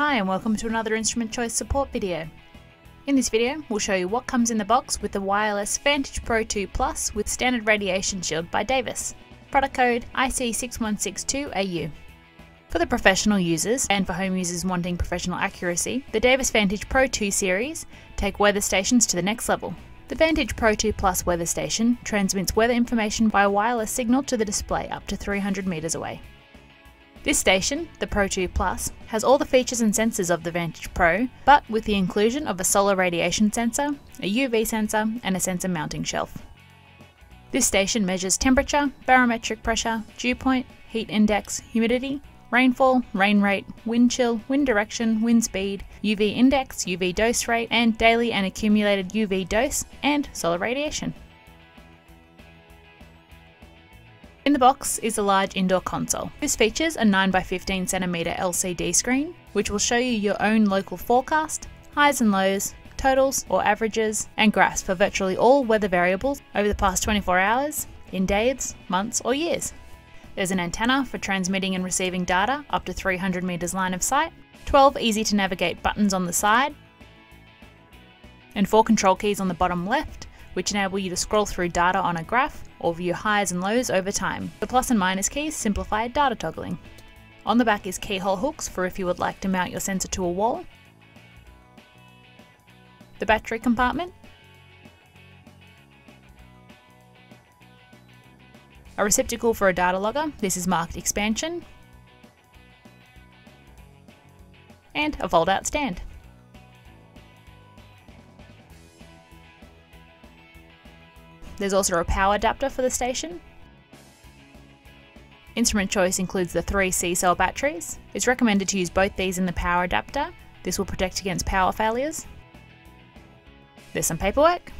Hi and welcome to another Instrument Choice support video. In this video, we'll show you what comes in the box with the wireless Vantage Pro 2 Plus with standard radiation shield by Davis. Product code IC6162AU. For the professional users and for home users wanting professional accuracy, the Davis Vantage Pro 2 series take weather stations to the next level. The Vantage Pro 2 Plus weather station transmits weather information via wireless signal to the display up to 300 metres away. This station, the Pro 2 Plus, has all the features and sensors of the Vantage Pro, but with the inclusion of a solar radiation sensor, a UV sensor, and a sensor mounting shelf. This station measures temperature, barometric pressure, dew point, heat index, humidity, rainfall, rain rate, wind chill, wind direction, wind speed, UV index, UV dose rate, and daily and accumulated UV dose, and solar radiation. In the box is a large indoor console. This features a 9x15cm LCD screen, which will show you your own local forecast, highs and lows, totals or averages, and graphs for virtually all weather variables over the past 24 hours, in days, months, or years. There's an antenna for transmitting and receiving data up to 300 metres line of sight, 12 easy to navigate buttons on the side, and four control keys on the bottom left, which enable you to scroll through data on a graph or view highs and lows over time. The plus and minus keys simplify data toggling. On the back is keyhole hooks for if you would like to mount your sensor to a wall. The battery compartment a receptacle for a data logger, this is marked expansion, and a fold out stand. There's also a power adapter for the station. Instrument choice includes the three C-cell batteries. It's recommended to use both these in the power adapter. This will protect against power failures. There's some paperwork,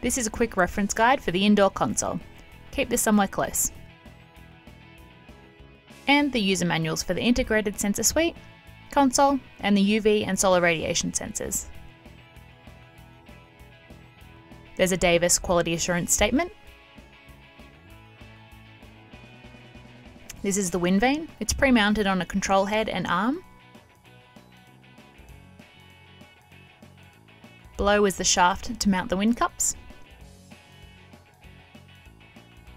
this is a quick reference guide for the indoor console. Keep this somewhere close. And the user manuals for the integrated sensor suite, console, and the UV and solar radiation sensors. There's a Davis quality assurance statement. This is the wind vane. It's pre-mounted on a control head and arm. Below is the shaft to mount the wind cups.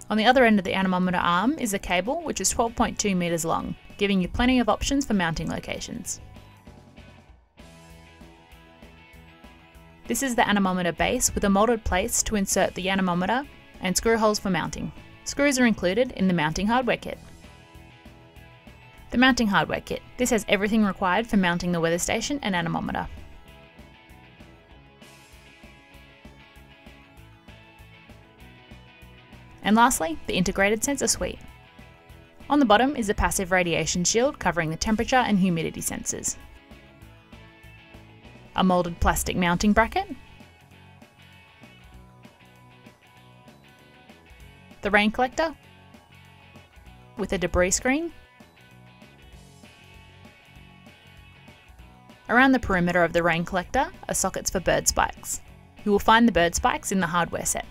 On the other end of the anemometer arm is a cable which is 12.2 metres long, giving you plenty of options for mounting locations. This is the anemometer base with a moulded place to insert the anemometer and screw holes for mounting. Screws are included in the mounting hardware kit. The mounting hardware kit. This has everything required for mounting the weather station and anemometer. And lastly, the integrated sensor suite. On the bottom is a passive radiation shield covering the temperature and humidity sensors. A moulded plastic mounting bracket. The rain collector with a debris screen. Around the perimeter of the rain collector are sockets for bird spikes. You will find the bird spikes in the hardware set.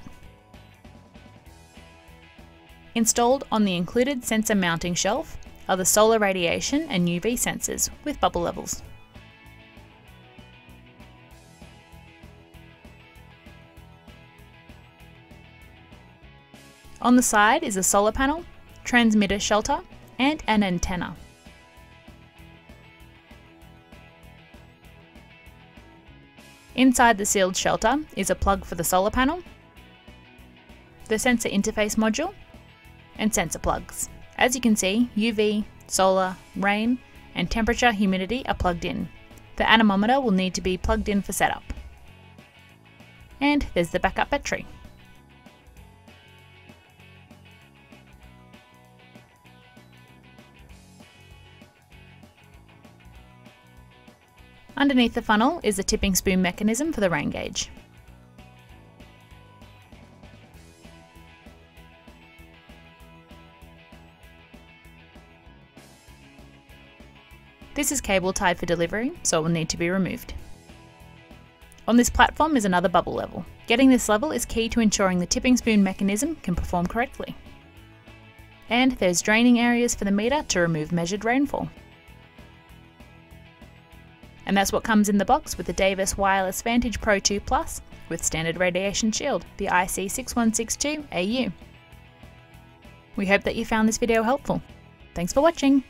Installed on the included sensor mounting shelf are the solar radiation and UV sensors with bubble levels. On the side is a solar panel, transmitter shelter and an antenna. Inside the sealed shelter is a plug for the solar panel, the sensor interface module and sensor plugs. As you can see, UV, solar, rain, and temperature humidity are plugged in. The anemometer will need to be plugged in for setup. And there's the backup battery. Underneath the funnel is the tipping spoon mechanism for the rain gauge. This is cable tied for delivery, so it will need to be removed. On this platform is another bubble level. Getting this level is key to ensuring the tipping spoon mechanism can perform correctly. And there's draining areas for the meter to remove measured rainfall. And that's what comes in the box with the Davis Wireless Vantage Pro 2 Plus with standard radiation shield, the IC6162AU. We hope that you found this video helpful. Thanks for watching!